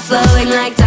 flowing like